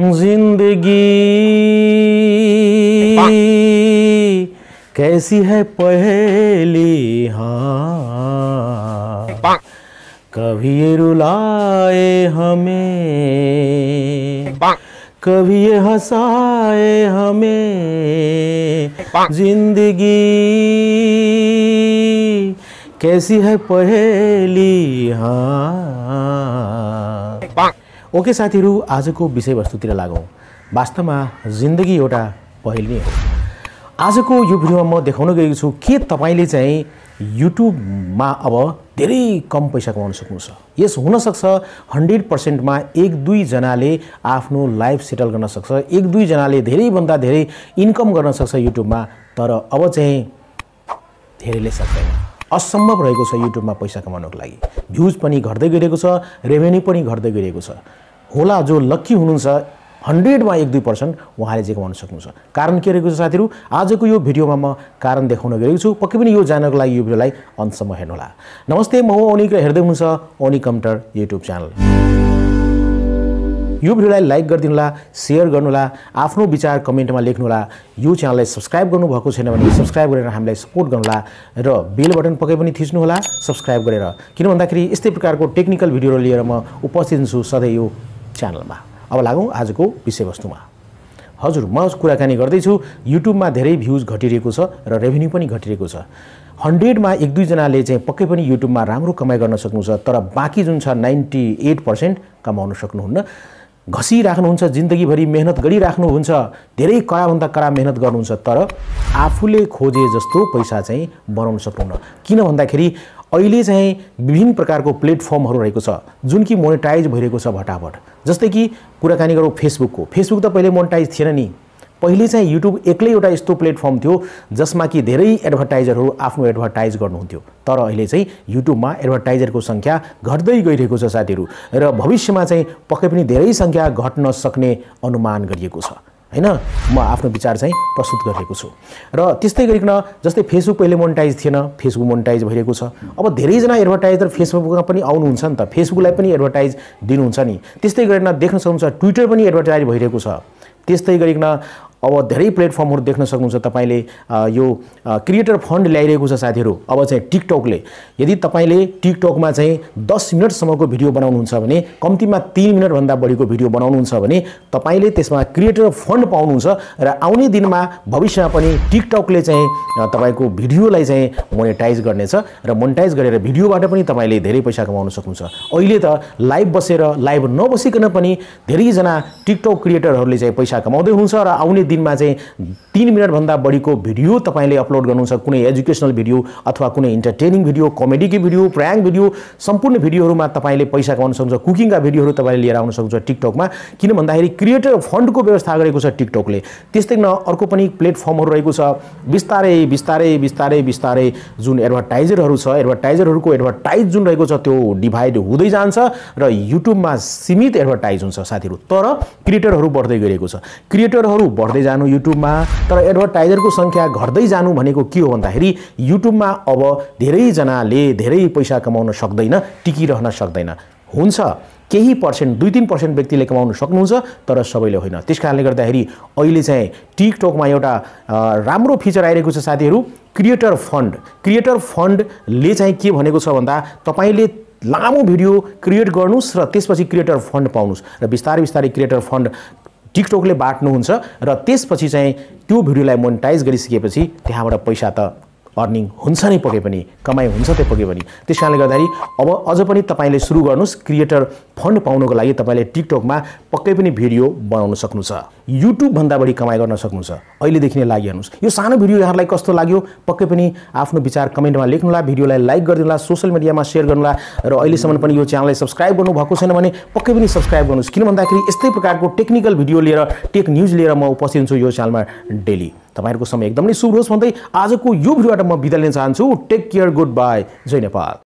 ज़िंदगी। कैसी है पहली? हाँ। कभी ये रुलाए हमें। कभी ये हंसाए हमें। ज़िंदगी। कैसी है पहली? हाँ। ओके साथीहरू आजको विषयवस्तुतिर लागौँ। वास्तवमा जिन्दगी एउटा पहेल नै हो। आजको यो भिडियोमा म देखाउन गएको छु के तपाईँले चाहिँ युट्युबमा अब धेरै कम पैसा कमाउन सक्नुहुन्छ? यस हुनसक्छ हन्ड्रेड पर्सेन्टमा एक दुईजनाले आफ्नो लाइफ सेटल गर्न सक्छ एक दुईजनाले धेरैभन्दा धेरै इन्कम गर्न सक्छ युट्युबमा तर अब चाहिँ धेरैले सक्दैन। असम्भव रहेको छ युट्युबमा पैसा कमाउनको लागि। भ्युज पनि घट्दै गइरहेको छ रेभेन्यू पनि घट्दै गइरहेको छ। होला जो लक्की हुनुहुन्छ हन्ड्रेडमा एक दुई पर्सेन्ट उहाँले चाहिँ कमाउन सक्नुहुन्छ। कारण के रहेको छ साथीहरू? आजको यो भिडियोमा म कारण देखाउन गएको छु। पक्कै पनि यो जानको लागि यो भिडियोलाई अन्तसम्म हेर्नुहोला। नमस्ते म हो र हेर्दै हुनुहुन्छ अनिक कम्प्युटर युट्युब च्यानल। यो भिडियोलाई लाइक गरिदिनुहोला सेयर गर्नुहोला आफ्नो विचार कमेन्टमा लेख्नुहोला। यो च्यानललाई सब्सक्राइब गर्नुभएको छैन भने सब्सक्राइब गरेर हामीलाई सपोर्ट गर्नुहोला र बेल बटन पक्कै पनि थिच्नुहोला सब्सक्राइब गरेर। किन भन्दाखेरि यस्तै प्रकारको टेक्निकल भिडियोहरू लिएर म उपस्थित हुन्छु सधैँ यो च्यानलमा। अब लागौँ आजको विषयवस्तुमा। हजुर म कुराकानी गर्दैछु। युट्युबमा धेरै भ्युज घटिरहेको छ र रेभेन्यू पनि घटिरहेको छ। हन्ड्रेडमा एक दुईजनाले चाहिँ पक्कै पनि युट्युबमा राम्रो कमाइ गर्न सक्नुहुन्छ तर बाँकी जुन छ नाइन्टी एट पर्सेन्ट कमाउन सक्नुहुन्न। घसिराख्नुहुन्छ जिन्दगीभरि मेहनत गरिराख्नुहुन्छ धेरै कडाभन्दा कडा मेहनत गर्नुहुन्छ तर आफूले खोजे जस्तो पैसा चाहिँ बनाउन सक्नुहुन्न। किन भन्दाखेरि अहिले चाहिँ विभिन्न प्रकारको प्लेटफर्महरू रहेको छ जुन कि मोनेटाइज भइरहेको छ भटाभट। जस्तै कि कुराकानी गरौँ फेसबुकको। फेसबुक त पहिले मोनेटाइज थिएन नि। पहिले चाहिँ युट्युब एक्लै एउटा यस्तो प्लेटफर्म थियो जसमा कि धेरै एडभर्टाइजरहरू आफ्नो एडभर्टाइज गर्नुहुन्थ्यो। तर अहिले चाहिँ युट्युबमा एडभर्टाइजरको सङ्ख्या घट्दै गइरहेको छ साथीहरू र भविष्यमा चाहिँ पक्कै पनि धेरै सङ्ख्या घट्न सक्ने अनुमान गरिएको छ। होइन? म आफ्नो विचार चाहिँ प्रस्तुत गरिरहेको छु। र त्यस्तै गरिकन जस्तै फेसबुक पहिले मोनिटाइज थिएन फेसबुक मोनिटाइज भइरहेको छ। अब धेरैजना एडभर्टाइजर फेसबुकमा पनि आउनुहुन्छ नि त। फेसबुकलाई पनि एडभर्टाइज दिनुहुन्छ नि। त्यस्तै गरिकन देख्न सक्नुहुन्छ ट्विटर पनि एडभर्टाइज भइरहेको छ। त्यस्तै गरिकन अब धेरै प्लेटफर्महरू देख्न सक्नुहुन्छ तपाईँले यो क्रिएटर फन्ड ल्याइरहेको छ साथीहरू। अब चाहिँ टिकटकले यदि तपाईँले टिकटकमा चाहिँ दस मिनटसम्मको भिडियो बनाउनुहुन्छ भने कम्तीमा तिन मिनटभन्दा बढीको भिडियो बनाउनुहुन्छ भने तपाईँले त्यसमा क्रिएटर फन्ड पाउनुहुन्छ र आउने दिनमा भविष्यमा पनि टिकटकले चाहिँ तपाईँको भिडियोलाई चाहिँ मोनेटाइज गर्नेछ र मोनेटाइज गरेर भिडियोबाट पनि तपाईँले धेरै पैसा कमाउन सक्नुहुन्छ। अहिले त लाइभ बसेर लाइभ नबसिकन पनि धेरैजना टिकटक क्रिएटरहरूले चाहिँ पैसा कमाउँदै हुनुहुन्छ र आउने दिनमा चाहिँ तिन मिनटभन्दा बढीको भिडियो तपाईँले अपलोड गर्नुहुन्छ कुनै एजुकेसनल भिडियो अथवा कुनै इन्टरटेनिङ भिडियो कमेडीको भिडियो प्राङ्क भिडियो सम्पूर्ण भिडियोहरूमा तपाईँले पैसा कमाउन सक्नुहुन्छ। कुकिङका भिडियोहरू तपाईँले लिएर आउन सक्नुहुन्छ टिकटकमा। किन भन्दाखेरि क्रिएटर फन्डको व्यवस्था गरेको छ टिकटकले। त्यस्तै न अर्को पनि प्लेटफर्महरू रहेको छ। बिस्तारै बिस्तारै बिस्तारै बिस्तारै जुन एडभर्टाइजरहरू छ एडभर्टाइजरहरूको एडभर्टाइज जुन रहेको छ त्यो डिभाइड हुँदै जान्छ र युट्युबमा सीमित एडभर्टाइज हुन्छ साथीहरू। तर क्रिएटरहरू बढ्दै गइरहेको छ। क्रिएटरहरू बढ्दै जानु युट्युबमा तर एडभर्टाइजरको सङ्ख्या घट्दै जानु भनेको के हो भन्दाखेरि युट्युबमा अब धेरैजनाले धेरै पैसा कमाउन सक्दैन टिकिरहन सक्दैन। हुन्छ केही पर्सेन्ट दुई तिन पर्सेन्ट व्यक्तिले कमाउन सक्नुहुन्छ तर सबैले होइन। त्यस कारणले गर्दाखेरि अहिले चाहिँ टिकटकमा एउटा राम्रो फिचर आइरहेको छ साथीहरू क्रिएटर फन्ड क्रिएटर फन्डले चाहिँ के भनेको छ भन्दा तपाईँले लामो भिडियो क्रिएट गर्नुहोस् र त्यसपछि क्रिएटर फन्ड पाउनुहोस्। र बिस्तारै बिस्तारै क्रिएटर फन्ड टिकटकले बाँट्नुहुन्छ र त्यसपछि चाहिँ त्यो भिडियोलाई मोनिटाइज गरिसकेपछि त्यहाँबाट पैसा त अर्निङ हुन्छ नै पके पनि कमाइ हुन्छ त्यो पके पनि। त्यस कारणले गर्दाखेरि अब अझ पनि तपाईँले सुरु गर्नुहोस् क्रिएटर फन्ड पाउनको लागि तपाईँले टिकटकमा पक्कै पनि भिडियो बनाउन सक्नुहुन्छ। युट्युबभन्दा बढी कमाइ गर्न सक्नुहुन्छ। अहिलेदेखि नै लागिहाल्नुहोस् यो सानो भिडियो यहाँलाई कस्तो लाग्यो? पक्कै पनि आफ्नो विचार कमेन्टमा लेख्नुहोला भिडियोलाई लाइक गरिदिनुहोला सोसियल मिडियामा सेयर गर्नुहोला र अहिलेसम्म पनि यो च्यानललाई सब्सक्राइब गर्नुभएको छैन भने पक्कै पनि सब्सक्राइब गर्नुहोस्। किन भन्दाखेरि यस्तै प्रकारको टेक्निकल भिडियो लिएर टेक न्युज लिएर म उपस्थित हुन्छु यो च्यानलमा डेली। तपाईँहरूको समय एकदमै शुभ होस् भन्दै आजको यो भिडियोबाट म बिदा लिन चाहन्छु। टेक केयर गुड बाई जय नेपाल।